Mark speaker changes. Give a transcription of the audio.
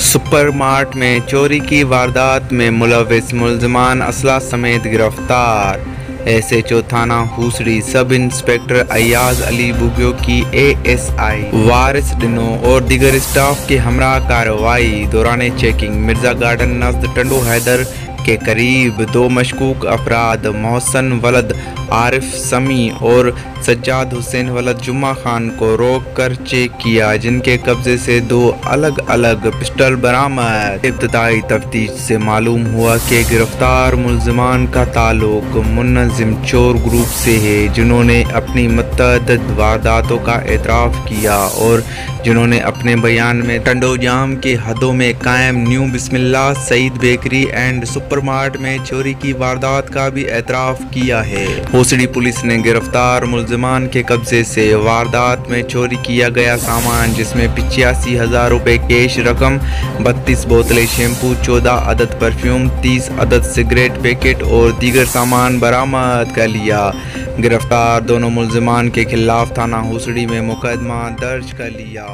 Speaker 1: Super mart में चोरी की वारदात में मुलविस मुलजमान असला समेत गिरफ़्तार। एस एच ओ थाना हुसड़ी सब इंस्पेक्टर अयाज अली बुगियो की ए एस आई वारिस डिनो और दिगर स्टाफ के हमरा कार्रवाई, दौरान चेकिंग, मिर्ज़ा गार्डन नजद टंडो हैदर के करीब दो मशकूक अफराद मोहसन वलद आरिफ, समी और सज्जाद हुसैन वलद जुम्मा खान को रोक कर चेक किया, जिनके कब्जे से दो अलग अलग पिस्टल बरामद इब्तदाई तफ्तीश से मालूम हुआ कि गिरफ़्तार मुलजमान का ताल्लुक मुनजिम चोर ग्रुप से है, जिन्होंने अपनी मतद वारदातों का एतराफ़ किया और जिन्होंने अपने बयान में टंडोजाम के हदों में कायम new Bismillah, Saeed bakery and supermart में चोरी की वारदात का भी एतराफ़ किया है। होसड़ी पुलिस ने गिरफ़्तार मुलजमान के कब्जे से वारदात में चोरी किया गया सामान, जिसमें पिचासी हज़ार रुपये कैश रकम, बत्तीस बोतलें शैम्पू, चौदह अदद परफ्यूम, तीस अदद सिगरेट पैकेट और दीगर सामान बरामद कर लिया। गिरफ़्तार दोनों मुलजमान के खिलाफ थाना हुसड़ी में मुकदमा दर्ज कर लिया।